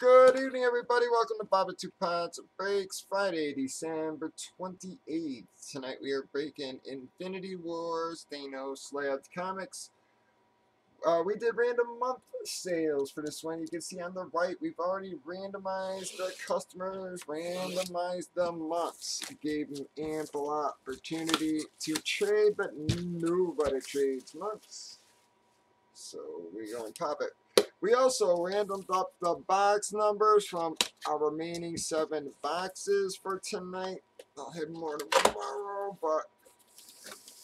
Good evening, everybody. Welcome to Bobby Two Pops Breaks, Friday, December 28th. Tonight we are breaking Infinity Wars, Thanos Layout Comics. Uh, we did random month sales for this one. You can see on the right, we've already randomized the customers, randomized the months. Gave them ample opportunity to trade, but nobody trades months. So we're going to it. We also randomed up the box numbers from our remaining seven boxes for tonight. I'll have more tomorrow, but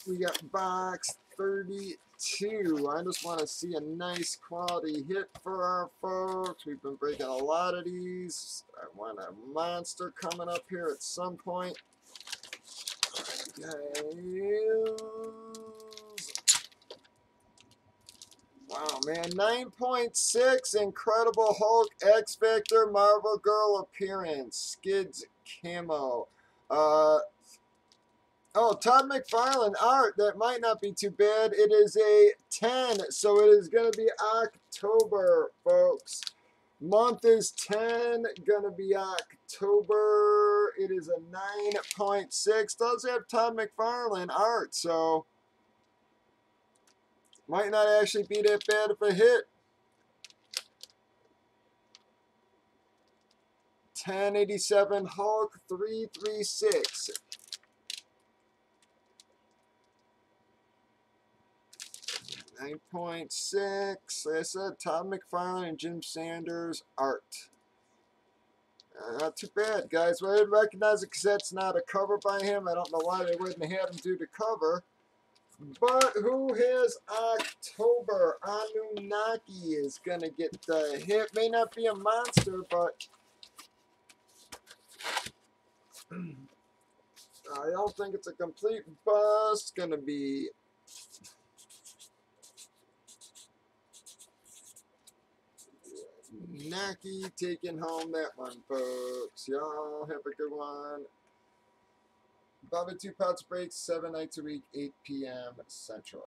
we got box 32. I just want to see a nice quality hit for our folks. We've been breaking a lot of these. I want a monster coming up here at some point. Guys. Man. 9.6 Incredible Hulk X Factor Marvel Girl appearance. Skids camo. Uh, oh, Todd McFarlane art. That might not be too bad. It is a 10, so it is going to be October, folks. Month is 10, gonna be October. It is a 9.6. Does have Todd McFarlane art, so might not actually be that bad of a hit. 1087 Hulk 336. Nine point six. Like I said, Todd McFarlane and Jim Sanders art. Uh, not too bad, guys. Well, I didn't recognize it because that's not a cover by him. I don't know why they wouldn't have him do the cover. But who has October? Anunnaki is going to get the hit. May not be a monster, but I don't think it's a complete bust. Going to be Naki taking home that one, folks. Y'all have a good one. Bobby Two Pops breaks seven nights a week, 8 p.m. Central.